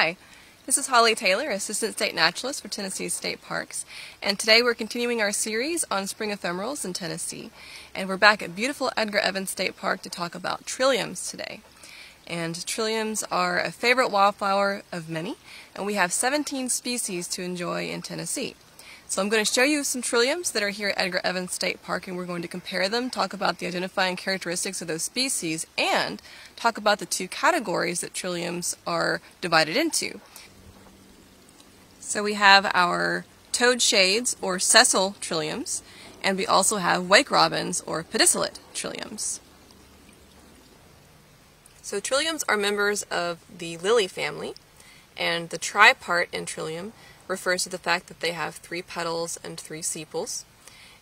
Hi, this is Holly Taylor, Assistant State Naturalist for Tennessee State Parks, and today we're continuing our series on spring ephemerals in Tennessee, and we're back at beautiful Edgar Evans State Park to talk about trilliums today. And trilliums are a favorite wildflower of many, and we have 17 species to enjoy in Tennessee. So I'm going to show you some trilliums that are here at Edgar Evans State Park and we're going to compare them, talk about the identifying characteristics of those species, and talk about the two categories that trilliums are divided into. So we have our toad shades or sessile trilliums, and we also have wake robins or pedicellate trilliums. So trilliums are members of the lily family, and the tripart in trillium refers to the fact that they have three petals and three sepals.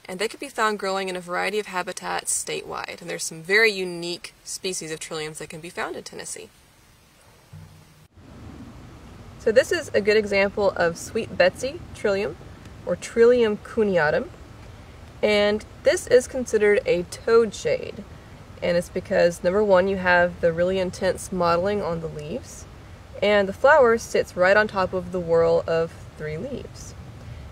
And they can be found growing in a variety of habitats statewide. And there's some very unique species of trilliums that can be found in Tennessee. So this is a good example of Sweet Betsy trillium, or Trillium cuneatum. And this is considered a toad shade. And it's because, number one, you have the really intense mottling on the leaves, and the flower sits right on top of the whorl of three leaves.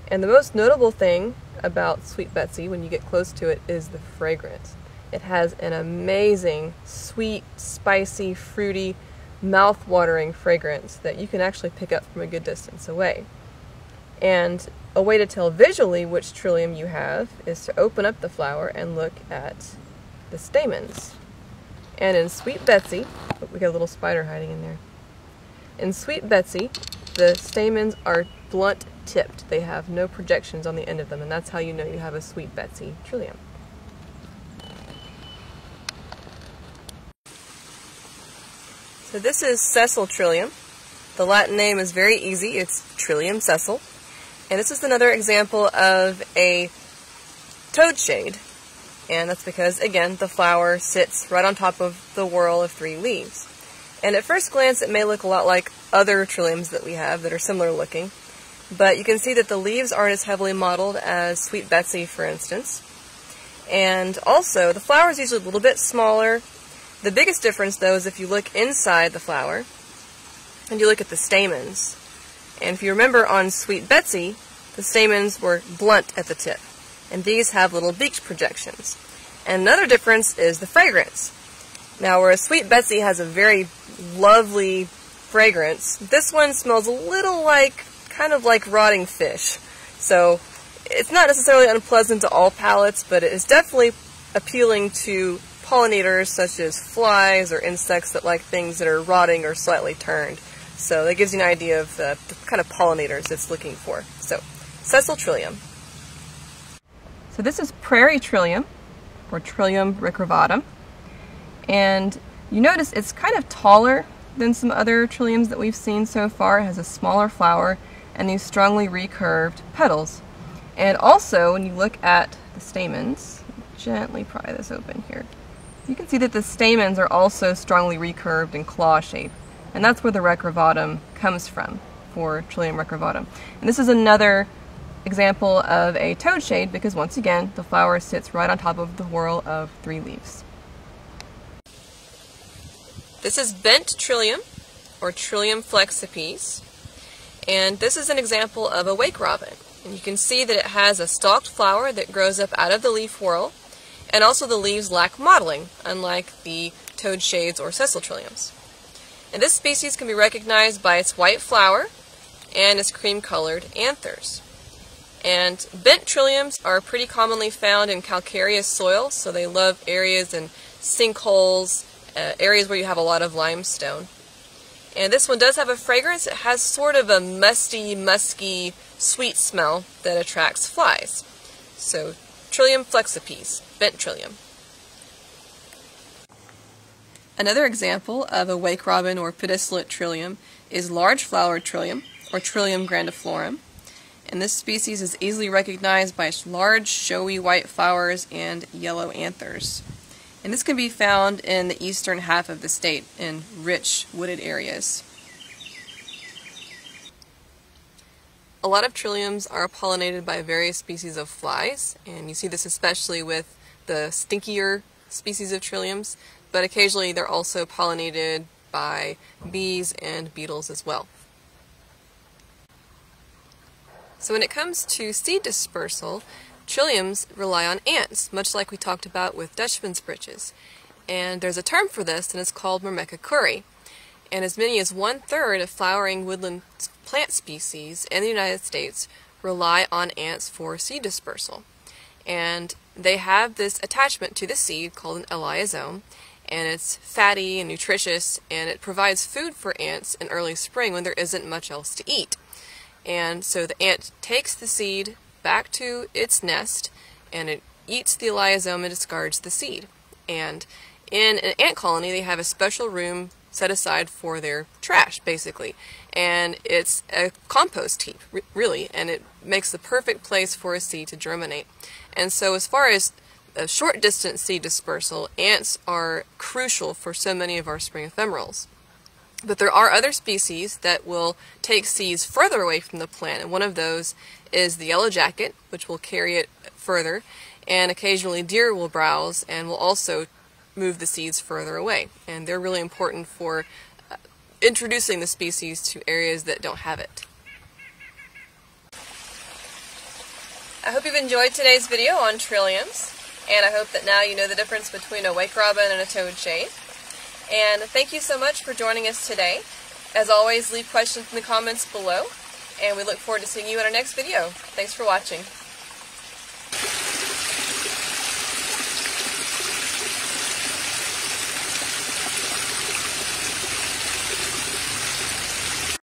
And the most notable thing about Sweet Betsy when you get close to it is the fragrance. It has an amazing, sweet, spicy, fruity, mouth-watering fragrance that you can actually pick up from a good distance away. And a way to tell visually which trillium you have is to open up the flower and look at the stamens. And in Sweet Betsy, oh, we got a little spider hiding in there. In Sweet Betsy, the stamens are blunt tipped. They have no projections on the end of them, and that's how you know you have a Sweet Betsy trillium. So this is sessile trillium. The Latin name is very easy. It's Trillium sessile. And this is another example of a toad shade. And that's because, again, the flower sits right on top of the whorl of three leaves. And at first glance, it may look a lot like other trilliums that we have that are similar looking. But you can see that the leaves aren't as heavily mottled as Sweet Betsy, for instance. And also, the flower is usually a little bit smaller. The biggest difference, though, is if you look inside the flower and you look at the stamens. And if you remember on Sweet Betsy, the stamens were blunt at the tip. And these have little beaked projections. And another difference is the fragrance. Now, whereas Sweet Betsy has a very lovely fragrance, this one smells a little like kind of like rotting fish. So it's not necessarily unpleasant to all palates, but it is definitely appealing to pollinators such as flies or insects that like things that are rotting or slightly turned. So that gives you an idea of the, the kind of pollinators it's looking for. So, sessile trillium. So this is prairie trillium, or Trillium recurvatum. And you notice it's kind of taller than some other trilliums that we've seen so far. It has a smaller flower and these strongly recurved petals. And also, when you look at the stamens, gently pry this open here, you can see that the stamens are also strongly recurved and claw shaped. And that's where the recurvatum comes from for Trillium recurvatum. And this is another example of a toad shade because once again, the flower sits right on top of the whorl of three leaves. This is bent trillium, or Trillium flexipes. And this is an example of a wake robin. And you can see that it has a stalked flower that grows up out of the leaf whorl, and also the leaves lack mottling, unlike the toad shades or sessile trilliums. And this species can be recognized by its white flower and its cream-colored anthers. And bent trilliums are pretty commonly found in calcareous soil, so they love areas and sinkholes, uh, areas where you have a lot of limestone. And this one does have a fragrance. It has sort of a musty, musky, sweet smell that attracts flies. So, Trillium flexipes, bent trillium. Another example of a wake robin or pedicellate trillium is large flowered trillium, or Trillium grandiflorum. And this species is easily recognized by its large, showy white flowers and yellow anthers and this can be found in the eastern half of the state in rich wooded areas. A lot of trilliums are pollinated by various species of flies, and you see this especially with the stinkier species of trilliums, but occasionally they're also pollinated by bees and beetles as well. So when it comes to seed dispersal, trilliums rely on ants, much like we talked about with Dutchman's breeches. And there's a term for this, and it's called Myrmecochory. And as many as one third of flowering woodland plant species in the United States rely on ants for seed dispersal. And they have this attachment to the seed called an elaiosome, and it's fatty and nutritious, and it provides food for ants in early spring when there isn't much else to eat. And so the ant takes the seed back to its nest, and it eats the elaiosome and discards the seed. And in an ant colony, they have a special room set aside for their trash, basically. And it's a compost heap, really, and it makes the perfect place for a seed to germinate. And so, as far as a short distance seed dispersal, ants are crucial for so many of our spring ephemerals. But there are other species that will take seeds further away from the plant, and one of those is the yellow jacket, which will carry it further, and occasionally deer will browse and will also move the seeds further away. And they're really important for uh, introducing the species to areas that don't have it. I hope you've enjoyed today's video on trilliums, and I hope that now you know the difference between a wake robin and a toadshade. And thank you so much for joining us today. As always, leave questions in the comments below, and we look forward to seeing you in our next video. Thanks for watching.